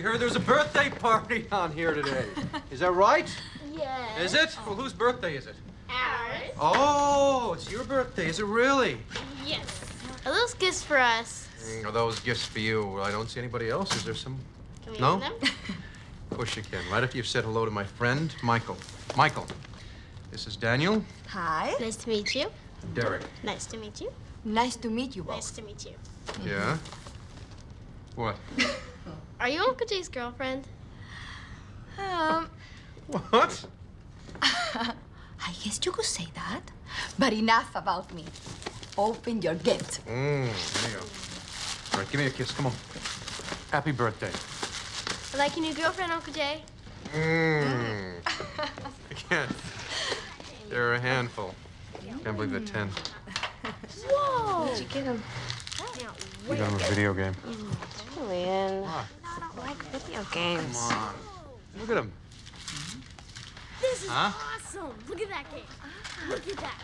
heard there's a birthday party on here today. Is that right? Yes. Is it? Well, whose birthday is it? Ours. Oh, it's your birthday. Is it really? Yes. Are those gifts for us? Are those gifts for you? Well, I don't see anybody else. Is there some? Can we No? open them? Of course you can. Right after you've said hello to my friend, Michael. Michael, this is Daniel. Hi. Nice to meet you. Derek. Nice to meet you. Nice to meet you both. Nice to meet you. Yeah? What? Are you Uncle Jay's girlfriend? Um, What? I guess you could say that. But enough about me. Open your gift. Mm, there you go. All right, give me a kiss. Come on. Happy birthday. I like your new girlfriend, Uncle Jay. Mmm. I can't. They're a handful. Can't believe they're 10. Whoa! Did you get him? We got them a video game. Julian, What? I like video games. Come on. Look at them. Mm-hmm. This is Huh? awesome. Look at that game. Look at that.